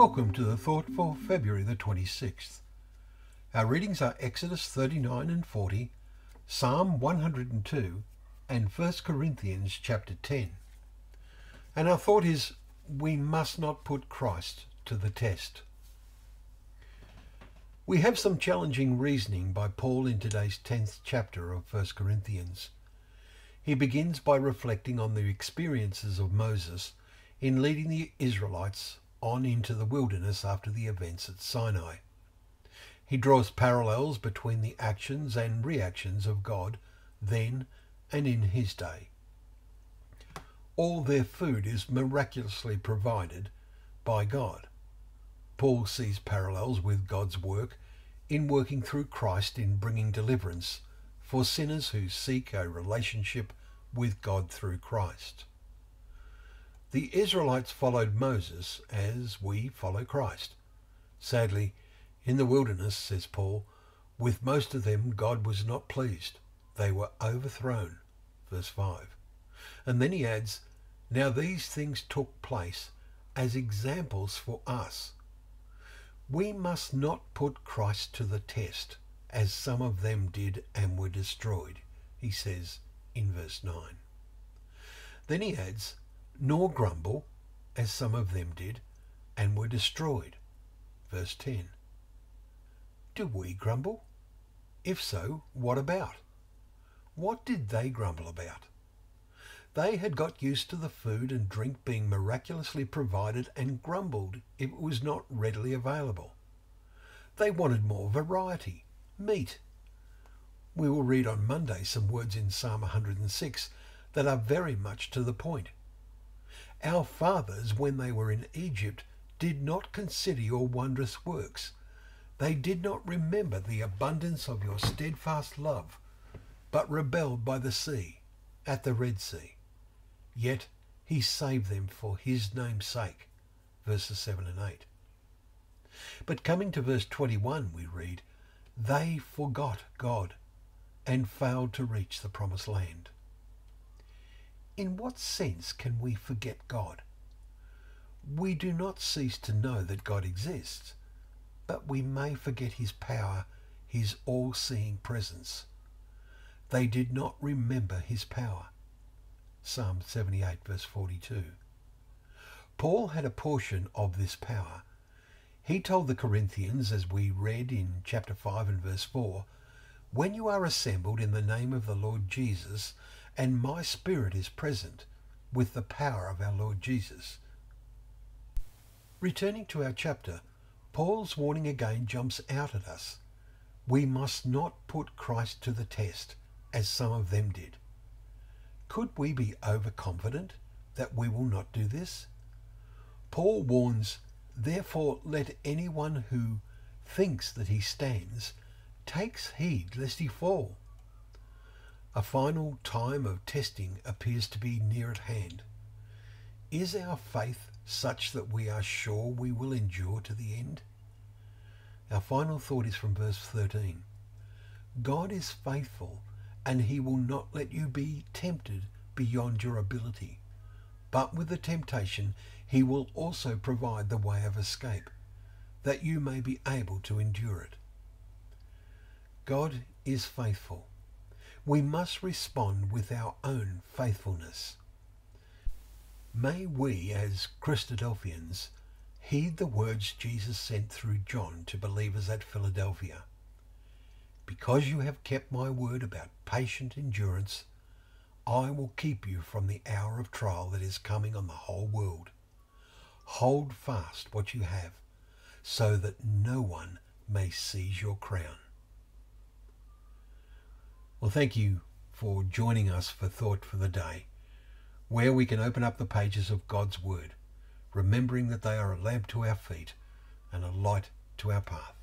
Welcome to the Thought for February the 26th. Our readings are Exodus 39 and 40, Psalm 102, and 1 Corinthians chapter 10. And our thought is we must not put Christ to the test. We have some challenging reasoning by Paul in today's 10th chapter of 1 Corinthians. He begins by reflecting on the experiences of Moses in leading the Israelites on into the wilderness after the events at Sinai. He draws parallels between the actions and reactions of God then and in his day. All their food is miraculously provided by God. Paul sees parallels with God's work in working through Christ in bringing deliverance for sinners who seek a relationship with God through Christ. The Israelites followed Moses as we follow Christ. Sadly, in the wilderness, says Paul, with most of them God was not pleased. They were overthrown. Verse 5. And then he adds, Now these things took place as examples for us. We must not put Christ to the test, as some of them did and were destroyed, he says in verse 9. Then he adds, nor grumble, as some of them did, and were destroyed. Verse 10. Do we grumble? If so, what about? What did they grumble about? They had got used to the food and drink being miraculously provided and grumbled if it was not readily available. They wanted more variety, meat. We will read on Monday some words in Psalm 106 that are very much to the point. Our fathers, when they were in Egypt, did not consider your wondrous works. They did not remember the abundance of your steadfast love, but rebelled by the sea, at the Red Sea. Yet he saved them for his name's sake. Verses 7 and 8. But coming to verse 21, we read, They forgot God and failed to reach the promised land. In what sense can we forget God? We do not cease to know that God exists, but we may forget his power, his all-seeing presence. They did not remember his power. Psalm 78 verse 42. Paul had a portion of this power. He told the Corinthians, as we read in chapter 5 and verse 4, When you are assembled in the name of the Lord Jesus, and my spirit is present with the power of our Lord Jesus. Returning to our chapter, Paul's warning again jumps out at us. We must not put Christ to the test, as some of them did. Could we be overconfident that we will not do this? Paul warns, Therefore let anyone who thinks that he stands takes heed lest he fall. A final time of testing appears to be near at hand. Is our faith such that we are sure we will endure to the end? Our final thought is from verse 13. God is faithful and he will not let you be tempted beyond your ability. But with the temptation he will also provide the way of escape, that you may be able to endure it. God is faithful we must respond with our own faithfulness. May we, as Christadelphians, heed the words Jesus sent through John to believers at Philadelphia. Because you have kept my word about patient endurance, I will keep you from the hour of trial that is coming on the whole world. Hold fast what you have, so that no one may seize your crown. Well, thank you for joining us for Thought for the Day, where we can open up the pages of God's Word, remembering that they are a lamp to our feet and a light to our path.